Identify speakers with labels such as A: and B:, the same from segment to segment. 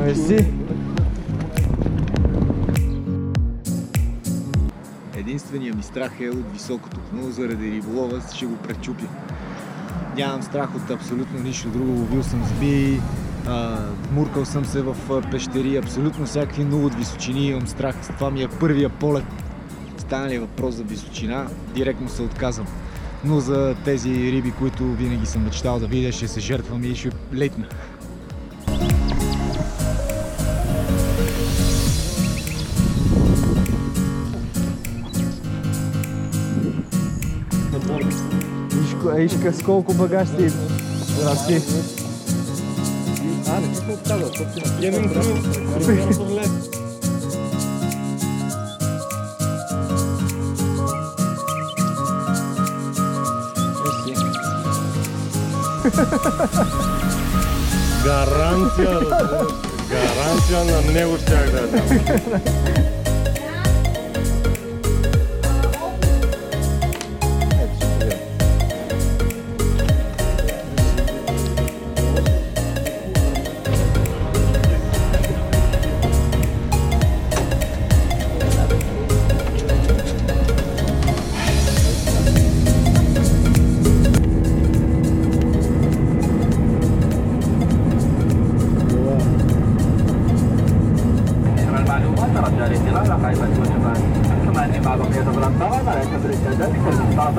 A: Мерси.
B: Единственият ми страх е от високото, но заради риболова ще го пречупя. Нямам страх от абсолютно нищо друго. Ловил съм зби, а, муркал съм се в пещери, абсолютно всякакви много от височини имам страх. Това ми е първия полет. Стана ли въпрос за височина, директно се отказвам. Но за тези риби, които винаги съм мечтал да видя, ще се жертвам и ще летна.
A: Виж, ко- виж ка- с колко багаж ти. Здрасти.
C: Гаранция, разбираш. Гаранция на него щях да я дам.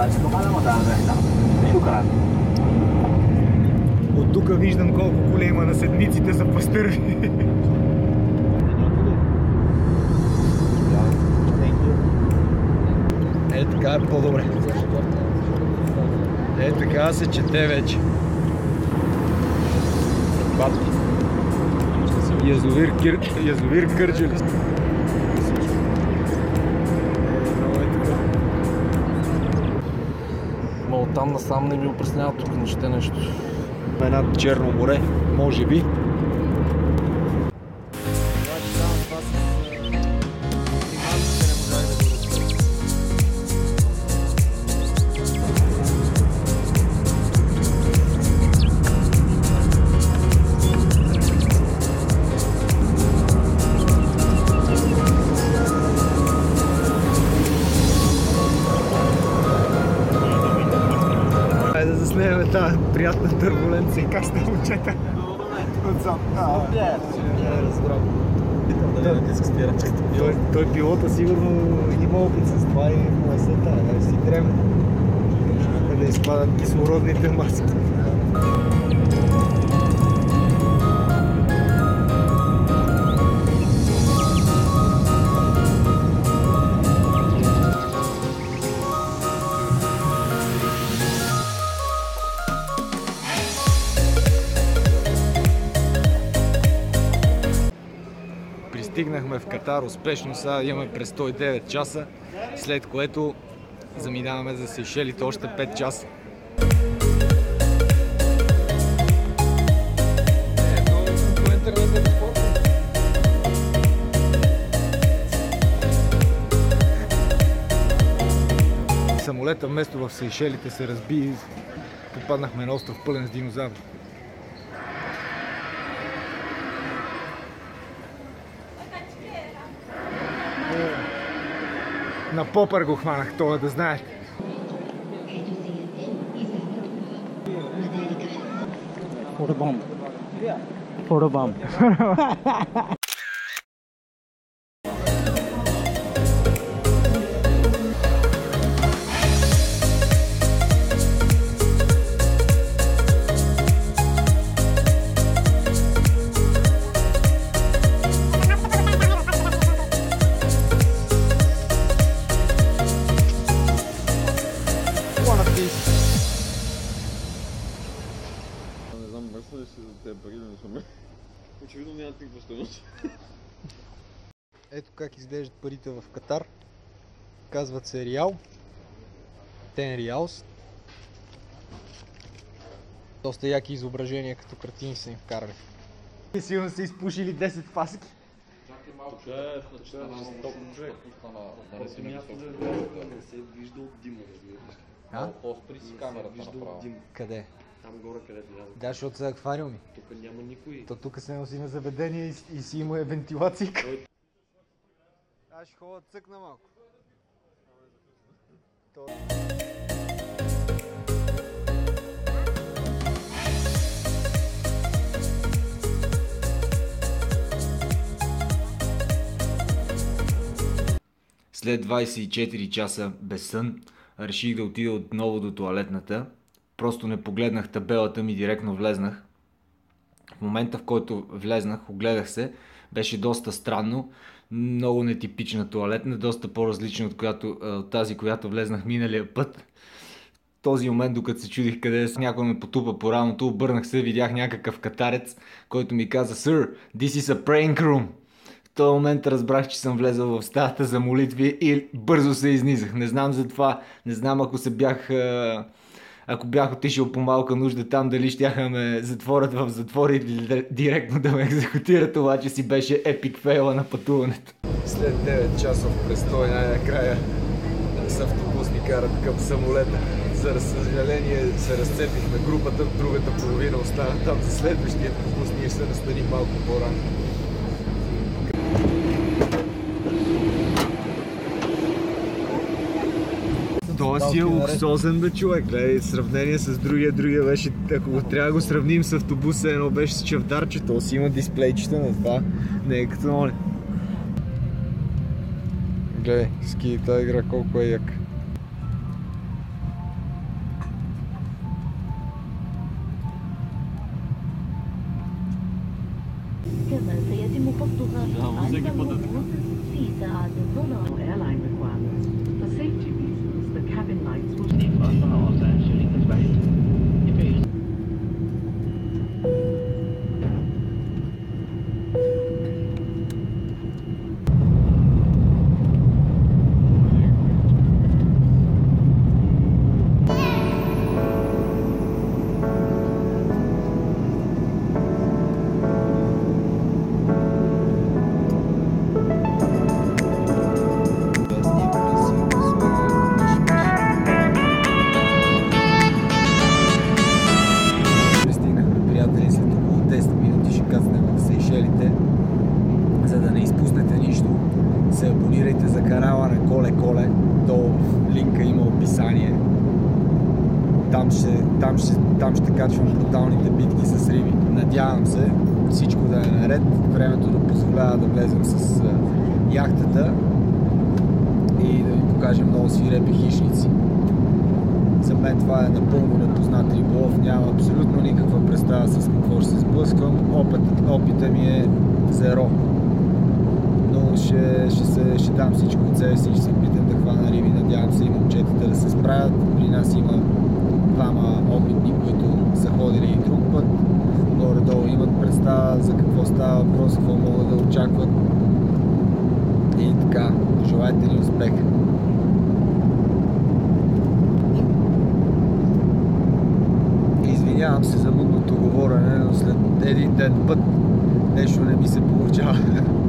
D: Terbitan Kemana mo dahil Syukran
B: От тук виждам колко коле има на седмиците за пастърви. Е, така е по-добре. Е, така се чете вече. Язовир, Кир... Язовир Кърджали.
C: Оттам насам не ми опреснява тук не ще нещо.
B: Над Черно море, може би. Хайде да заснемем тази приятна турбуленция. Как сте, момчета? Отзад. А, не разбрам. Той, той пилота сигурно има опит с това и му е сета, да си трябва. Да изпадат кислородните маски. В Катар успешно, сега имаме през 109 часа, след което заминаваме за Сейшелите още 5 часа. Самолета вместо в Сейшелите се разби и попаднахме на остров пълен с динозаври.
E: na poprgu hvala to, da znaš. Photo bomb.
B: Yeah. Photo bomb. Парите в Катар. Казват се Реал. Тен Реалс. Доста яки изображения като картини са им вкарали. Сигурно са изпушили 10 фаски.
C: Тук е човек.
F: Просто място да не се вижда от дима, разбираш.
B: А?
C: По-спри си камерата направо.
B: Къде?
C: Там горе, където лязох.
B: Да, защото са аквариуми.
C: Тук няма никой.
B: То тук се носи на заведение и, и си има вентилация. Аз ще ходя цъкна малко. След 24 часа без сън, реших да отида отново до туалетната. Просто не погледнах табелата ми, директно влезнах. В момента, в който влезнах, огледах се, беше доста странно. Много нетипична туалетна, доста по-различна от, която, тази, която влезнах миналия път. В този момент, докато се чудих къде е, някой ме потупа по рамото, обърнах се, видях някакъв катарец, който ми каза Sir, this is a praying room. В този момент разбрах, че съм влезъл в стаята за молитви и бързо се изнизах. Не знам за това, не знам ако се бях... Ако бях отишъл по малка нужда там, дали щяха ме затворят в затвор или директно да ме екзекутират, обаче си беше епик фейла на пътуването. След 9 часов престой най-накрая с автобус ни карат към самолета. За съжаление се разцепихме групата, другата половина остана там за следващия автобус. Ние се настаним малко по-рано. Това си е луксозен бе човек, гледай, в сравнение с другия, другия беше, ако го трябва да го сравним с автобуса, едно беше с чавдарче, то си има дисплейчета на това, не е като моля. Гледай, ски тази игра колко е як.
F: كما سيتم فصلها عند الوصول في ساعات الظهر
B: Bu değil, bu değil. Наред, времето да позволява да влезем с яхтата и да ви покажем много свирепи хищници. За мен това е напълно непознат риболов, нямам абсолютно никаква представа с какво ще се сблъсквам. Опитът, опита ми е зеро. Но ще, ще, се, ще дам всичко от себе си ще се опитам да хвана риби. Надявам се и момчетата да се справят. При нас има двама опитни, които са ходили и друг път. Горе-долу представа за какво става въпрос, какво могат да очакват. И така, желайте ни успех! Извинявам се за мудното говорене, но след един ден път нещо не ми се получава.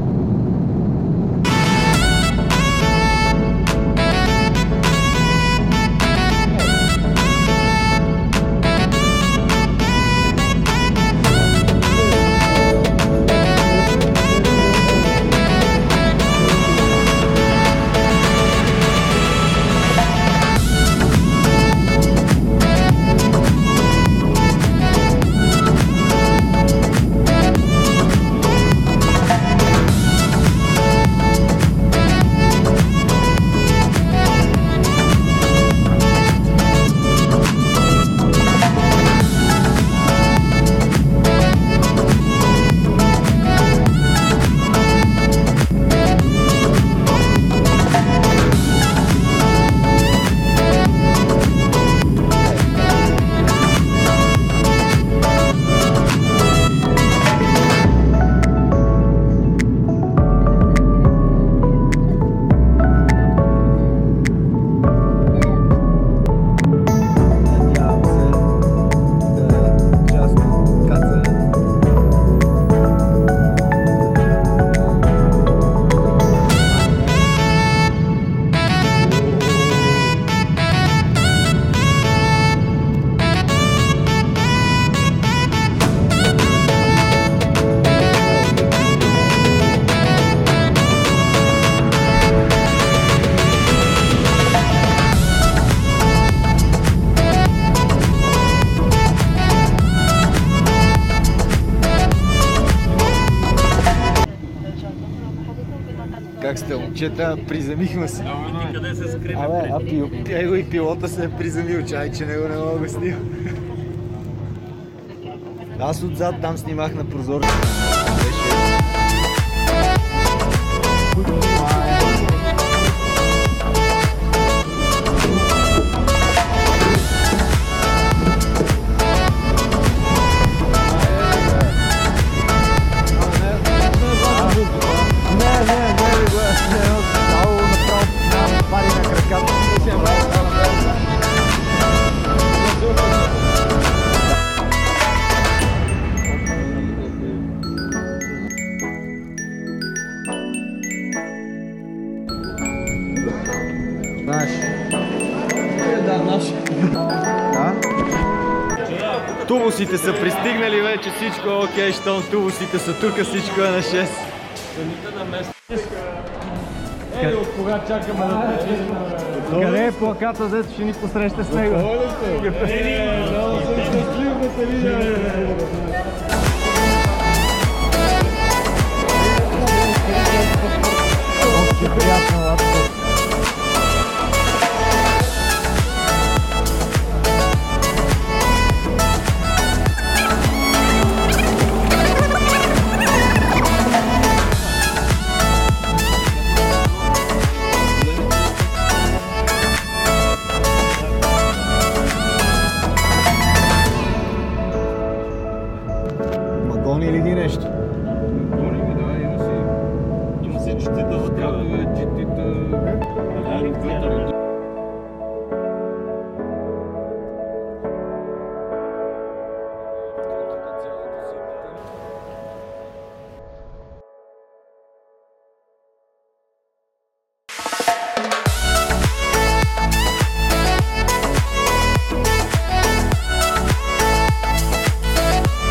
B: момчета, приземихме се.
C: Къде се скрим?
B: Абе, а пил, его и пилота се е приземил, чай, че него не мога да снима. Аз отзад там снимах на прозорче. Тубусите са пристигнали вече, всичко е окей, щом тубусите са тук, всичко е на 6.
C: Е, от кога чакаме да те
A: Къде е плаката, дето ще ни посреща с него?
C: Е, много съм щастлив да те видя.
A: Много ти приятно, Латко.